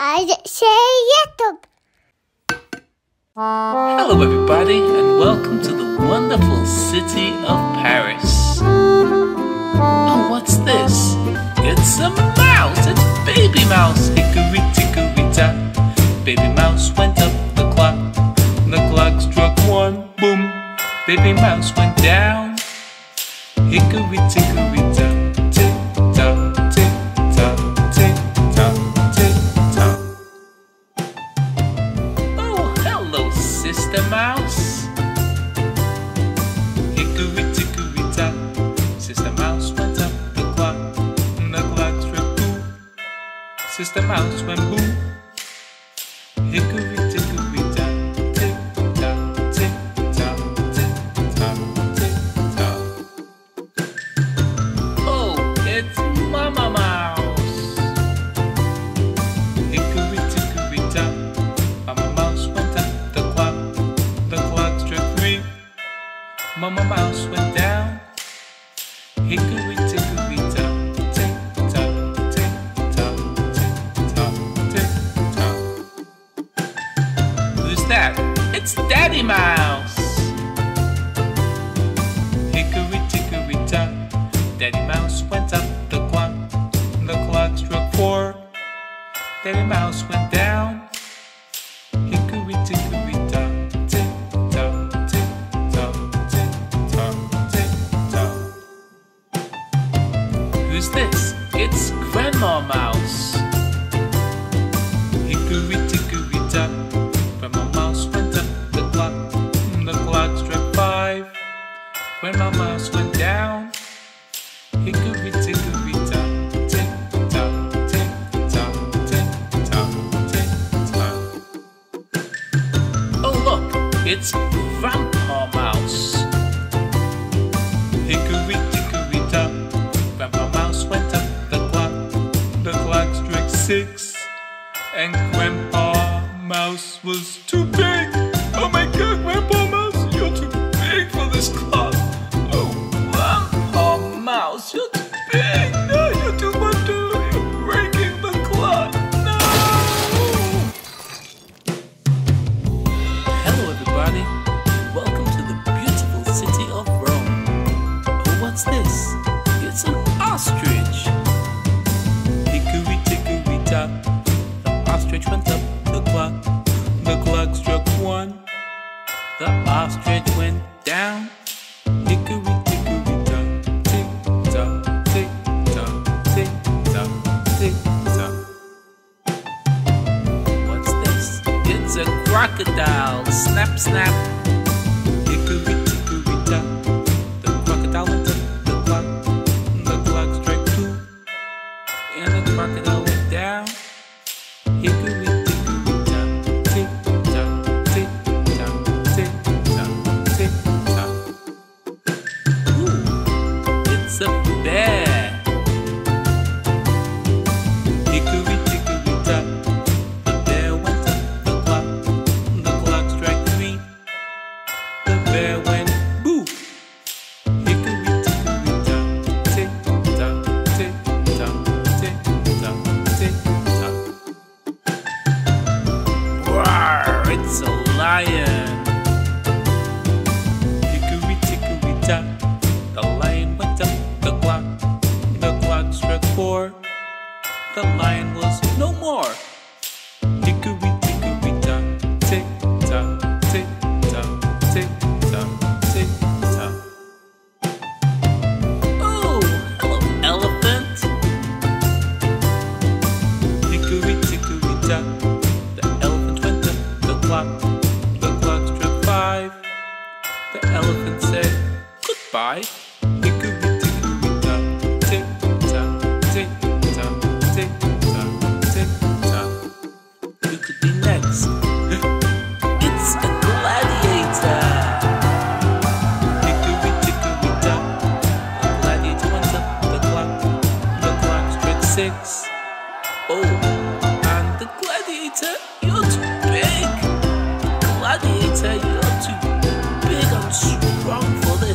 I say YouTube. Hello, everybody, and welcome to the wonderful city of Paris. Oh, what's this? It's a mouse. It's Baby Mouse. Hickory dickory dock. Baby Mouse went up the clock. The clock struck one. Boom. Baby Mouse went down. Hickory dickory Sister Mouse went boo. Hickory This? It's Grandma Mouse. the lion was no more.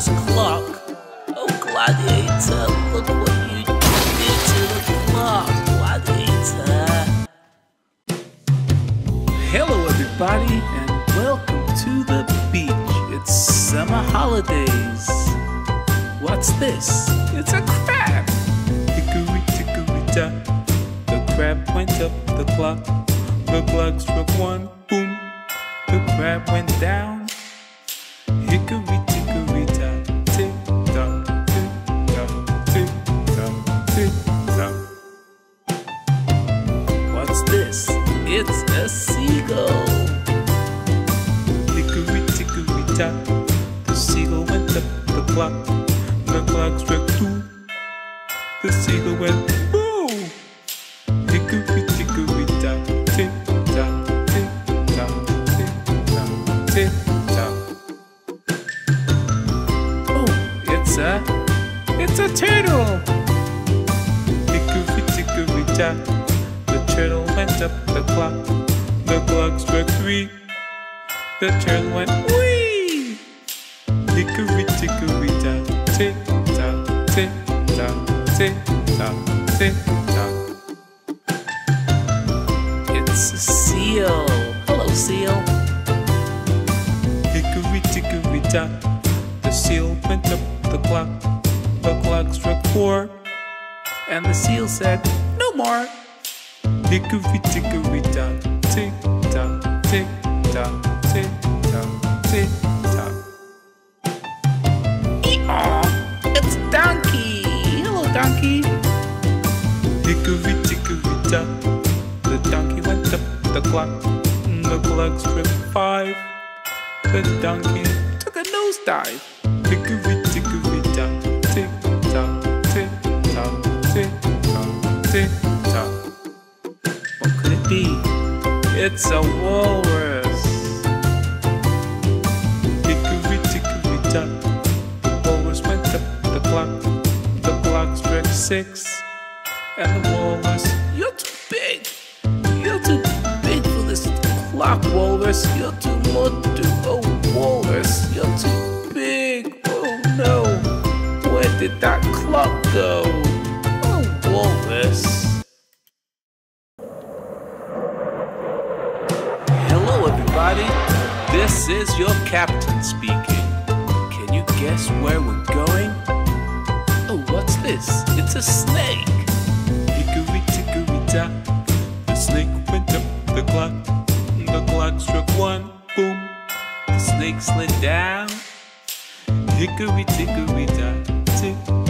this clock. Oh, Gladiator, look what you did to the clock, Gladiator. Hello, everybody, and welcome to the beach. It's summer holidays. What's this? It's a crab. Hickory dickory dock. The crab went up the clock. The clock struck one, boom. The crab went down. Dickory dock. The seagull went up the clock. The clock struck two. The seagull went boo. Hickory dickory dock. Tick tock, tick tock, tick tock, tick tock. Oh, it's a, it's a turtle. Hickory dickory dock. The turtle went up the clock. The clock struck three. The turtle dickory dock. The seal went up the clock. The clock struck four. And the seal said, No more. Hickory dickory dock. Tick tock, tick tock, tick tock, tick tock. Eeyaw! It's Donkey! Hello, Donkey! Hickory dickory dock. The donkey went up the clock. The clock struck five. The donkey took a nosedive. Hickory dickory dock. Tick tock, tick tock, tick tock, tick tock. What could it be? It's a walrus. Hickory dickory dock. The walrus went up the clock. The clock struck six. And the walrus, you're too big. You're too big for this clock, walrus. You're too much to oh walrus. You're too did that clock go? Oh. Hello, everybody. This is your captain speaking. Can you guess where we're going? Oh, what's this? It's a snake. Hickory dickory dock. The snake went up the clock. The clock struck one. Boom. The snake slid down. Hickory dickory dock. Tick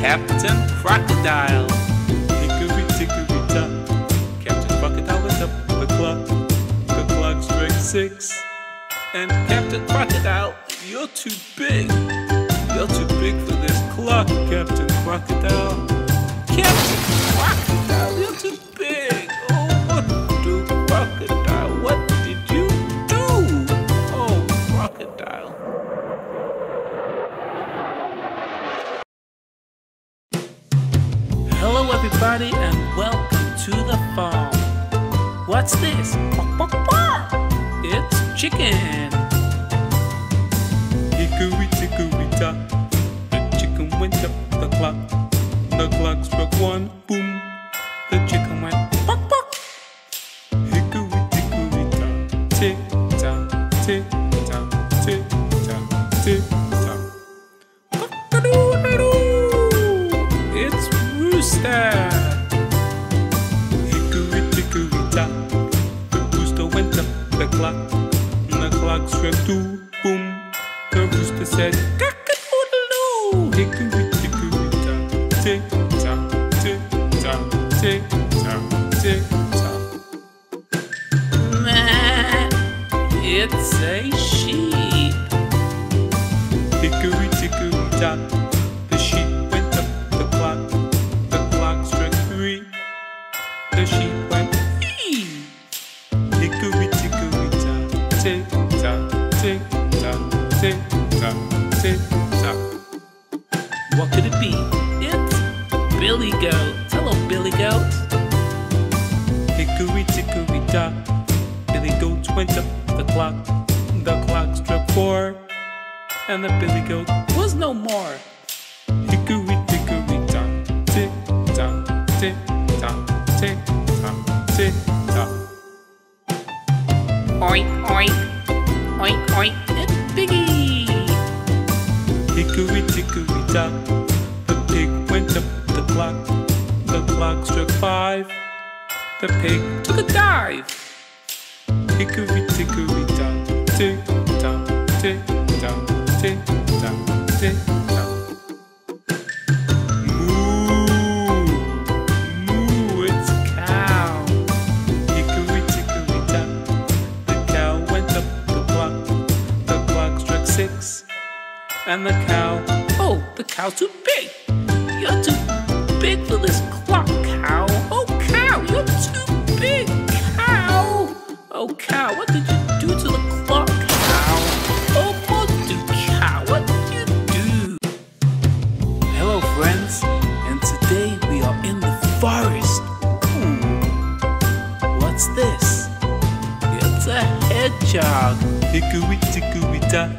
Captain Crocodile. Hickory dickory dock. Captain Crocodile went up the clock. The clock struck six. And Captain Crocodile, you're too big. You're too big for this clock, Captain Crocodile. Captain Crocodile, you're too big. Everybody, and welcome to the farm. What's this? It's chicken. Hickory dickory dock, the chicken went up the clock. The clock struck one, boom. The chicken went sheep The pig Took a dive. hickory dickory dock, tick tock, tick tock, tick tock, tick tock. Moo, moo, it's cow. Hickory dickory dock, the cow went up the clock. The clock struck six, and the cow Oh, the cow's too big. You're too big for this clock, Oh, cow, what did you do to the clock, cow? Oh, do, cow? What did you do? Hello, friends, and today we are in the forest. Hmm. What's this? It's a hedgehog. Hickory dickory dock,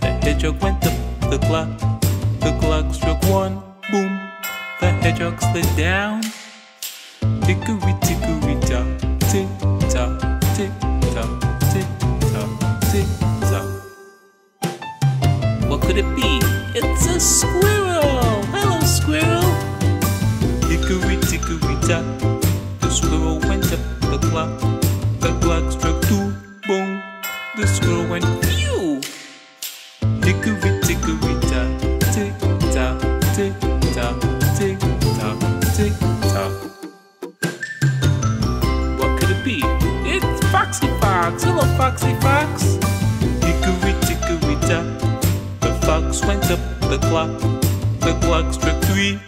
the hedgehog went up the clock. The clock struck one, boom. The hedgehog slid down. Hickory dickory squirrel! Hello, squirrel! Hickory dickory dock, the clock. The clock struck three.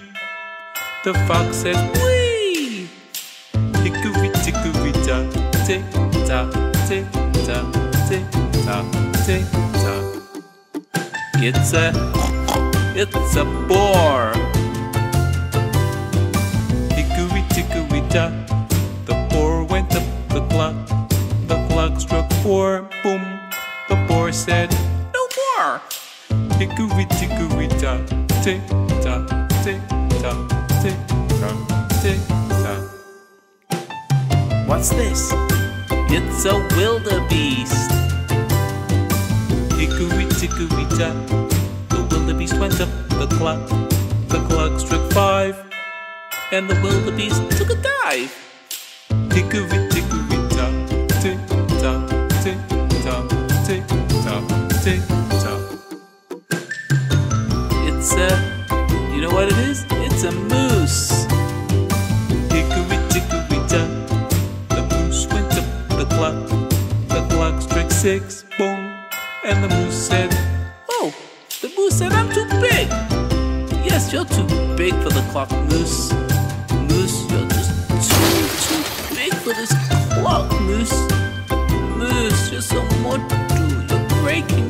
The fox said, Whee! Hickory dickory dock, tick tock, tick tock, tick tock, tick tock. It's a. It's a boar! Hickory dickory dock, the boar went up the clock. The clock struck four, boom. The boar said! Hickory dickory dock, tick tock, tick tock, tick tock, tick tock. What's this? It's a wildebeest! Hickory dickory dock, the wildebeest went up the clock. The clock struck five, And the wildebeest took a dive! dock, a. You know what it is? It's a moose! Hickory dickory dock, the moose went up the clock. The clock struck six, boom, and the moose said, Oh, the moose said I'm too big. Yes, you're too big for the clock, moose. Moose, you're just too, too big for this clock, moose. Moose, you're so much. You're breaking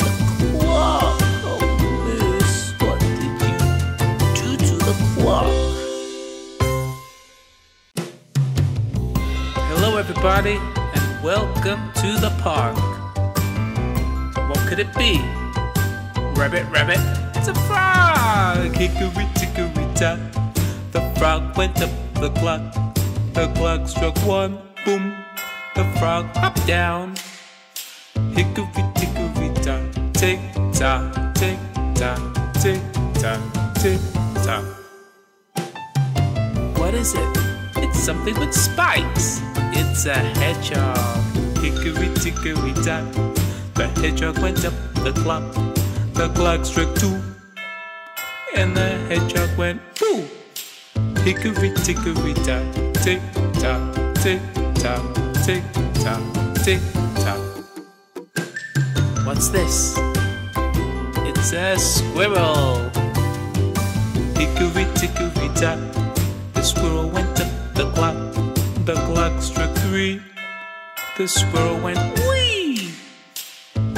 everybody, and welcome to the park. What could it be? Rabbit, rabbit, it's a frog! Hickory dickory dock. The frog went up the clock. The clock struck one, boom. The frog hopped down. Hickory dickory dock. Tick tock, tick tock, tick tock, tick tock. What is it? Something with spikes. It's a hedgehog. Hickory dickory dock. The hedgehog went up the clock. The clock struck two. And the hedgehog went boo. Hickory dickory dock. Tick tock, tick tock, tick tock, tick tock. What's this? It's a squirrel. Hickory dickory dock. The squirrel went the clock. The clock struck three. The squirrel went wee.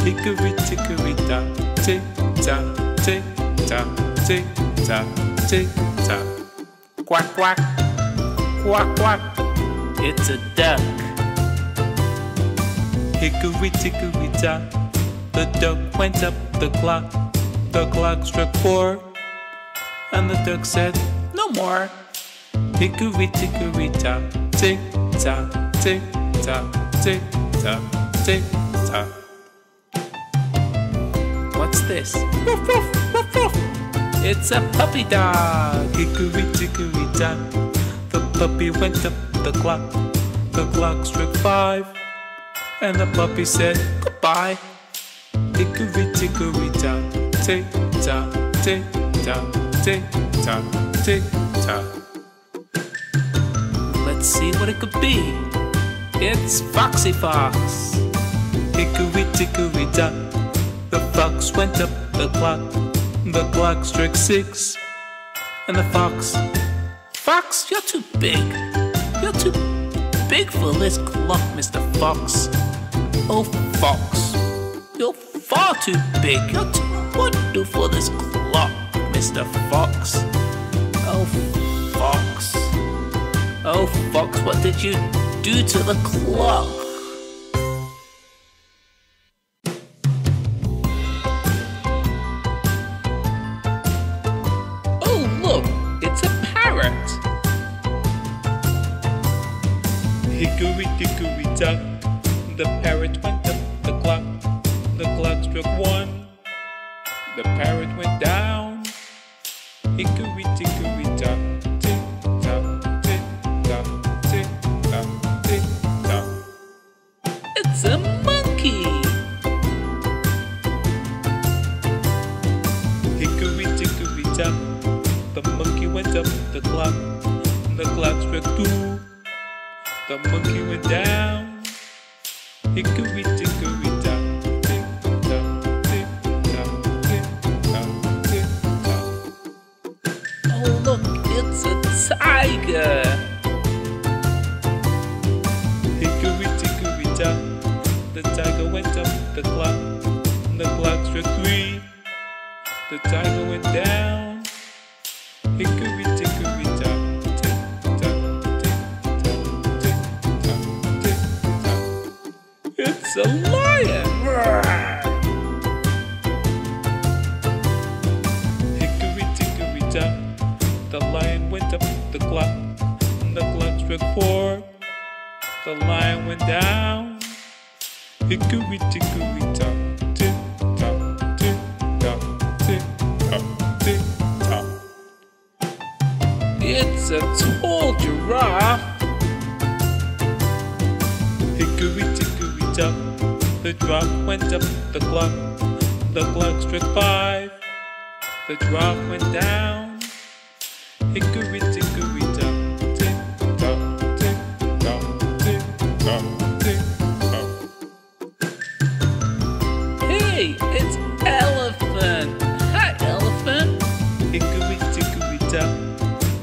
Hickory dickory dock. Tick tock, tick tock, tick tock, tick tock. Quack, quack. Quack, quack. It's a duck. Hickory dickory dock. The duck went up the clock. The clock struck four. And the duck said, No more. Hickory dickory dock. Tick tock, tick tock, tick tock, tick tock. What's this? Woof, woof, woof, woof. It's a puppy dog. Hickory dickory dock. The puppy went up the clock. The clock struck five. And the puppy said goodbye. Hickory dickory dock. Tick tock, tick tock, tick tock, tick tock. Let's see what it could be. It's Foxy Fox. Hickory dickory dock. The fox went up the clock. The clock struck six. And the fox, Fox, you're too big. You're too big for this clock, Mr. Fox. Oh, Fox, you're far too big. You're too wonderful for this clock, Mr. Fox. Oh, Fox, what did you do to the clock? The clock. The clock struck four. The lion went down. Hickory dickory dock. Tick tock, tick tock, tick tock, tick tock. It's a tall giraffe. Hickory dickory dock. The giraffe went up the clock. The clock struck five. The giraffe went down. Hickory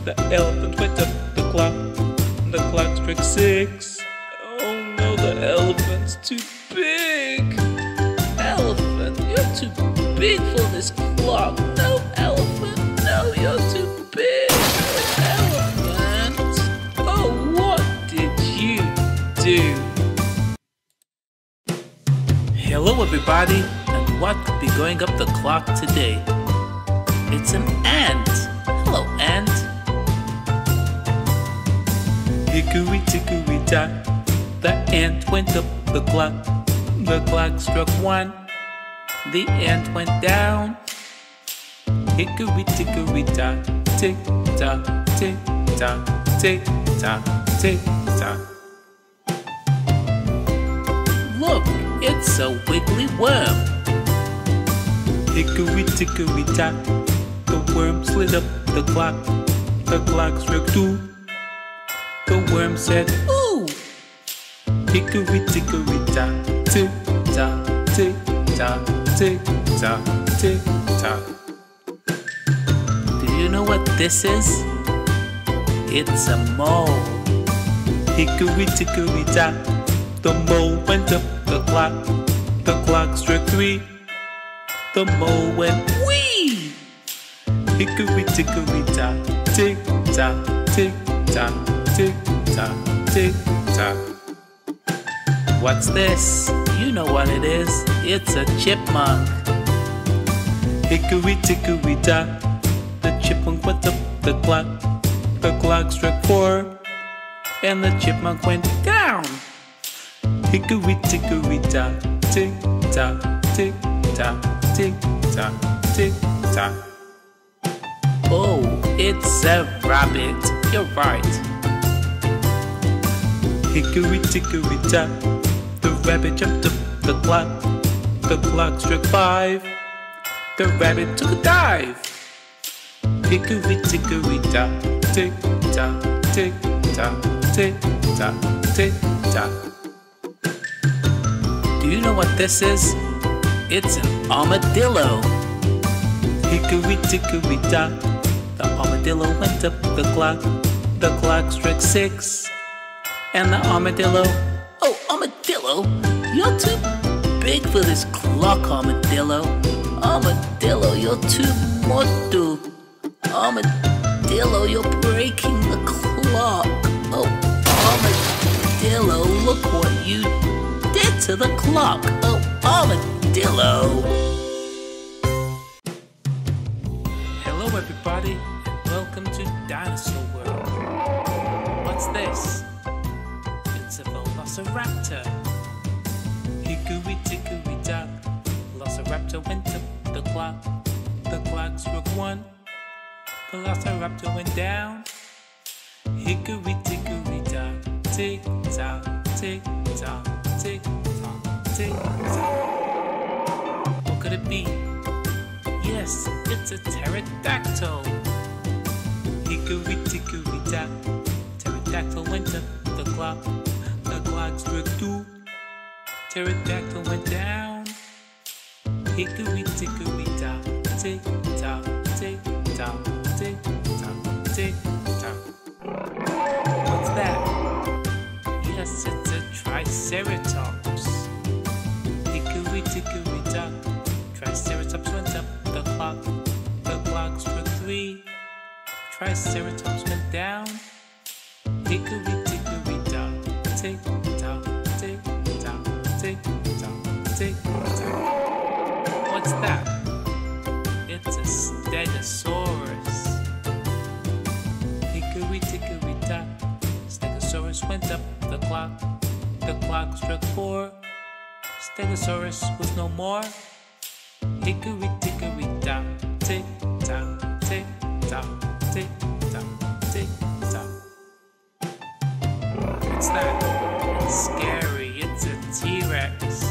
The elephant went up the clock. The clock struck six. Oh no, the elephant's too big. Elephant, you're too big for this clock. No, elephant, no, you're too big. Elephant, oh, what did you do? Hello, everybody, and what could be going up the clock today? It's an Hickory dickory dock, the ant went up the clock. The clock struck one, The ant went down. hickory dickory dock, tick tock, tick tock, tick tock, tick tock. Look, it's a wiggly worm. Hickory dickory dock, the worm slid up the clock. The clock struck two. The worm said, Ooh, Hickory dickory dock, tick tock, tick tock, tick tock, tick tock. do you know what this is? It's a mole. Hickory dickory dock, the mole went up the clock. The clock struck three. The mole went Whee! hickory dickory dock, tick tock, tick tock, tick tock, tick tock. What's this? You know what it is. It's a chipmunk. Hickory dickory dock, the chipmunk went up the clock. The clock struck four. And the chipmunk went down. Hickory dickory dock, tick tock, tick tock, tick tock, tick tock. Oh, it's a rabbit. You're right. Hickory dickory dock, the rabbit jumped up the clock. The clock struck five. The rabbit took a dive. Hickory dickory dock, tick tock, tick tock, tick tock, tick tock. Do you know what this is? It's an armadillo. Hickory dickory dock, The armadillo went up the clock. the clock struck six. And the armadillo. Oh, armadillo! You're too big for this clock, armadillo. Armadillo, you're too mortal. Armadillo, you're breaking the clock. Oh, armadillo, look what you did to the clock. Oh, armadillo. Hello, everybody, and welcome to Dinosaur World. What's this? Velociraptor. Hickory dickory dock, Velociraptor went up the clock. The clock struck one. Velociraptor went down. Hickory dickory dock, tick tock, tick tock, tick tock, tick tock. What could it be? Yes, it's a pterodactyl. Hickory dickory dock, pterodactyl went up the clock. Clock struck two. Pterodactyl went down. Hickory dickory dock, tick tock, tick tock, tick tock, tick tock. What's that? Yes, it's a triceratops. Hickory dickory dock, Triceratops went up the clock. The clock struck three. Triceratops went down. Stegosaurus went up the clock. The clock struck four. Stegosaurus was no more. Hickory dickory dock, tick tock, tick tock, tick tock, tick tock. What's that? It's scary. It's a T-Rex.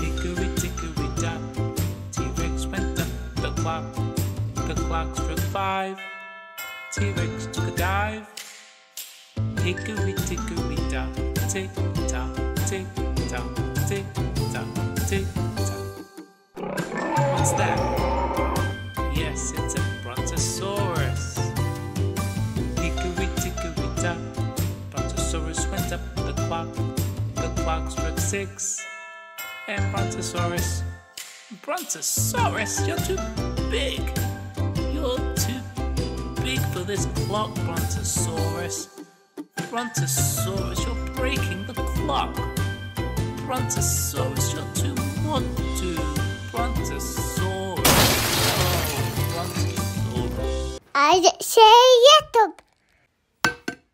Hickory dickory dock, T-Rex went up the clock. The clock struck five. T-Rex took a dive. Hickory dickory dock, tick tock, tick tock, tick tock, tick tock. What's that? Yes, it's a brontosaurus. Hickory dickory dock, Brontosaurus went up the clock. The clock struck six. And brontosaurus. Brontosaurus, you're too big. You're too big for this clock, brontosaurus. Brontosaurus, you're breaking the clock. Brontosaurus, you're too want to. Brontosaurus. Oh, Brontosaurus. I say it.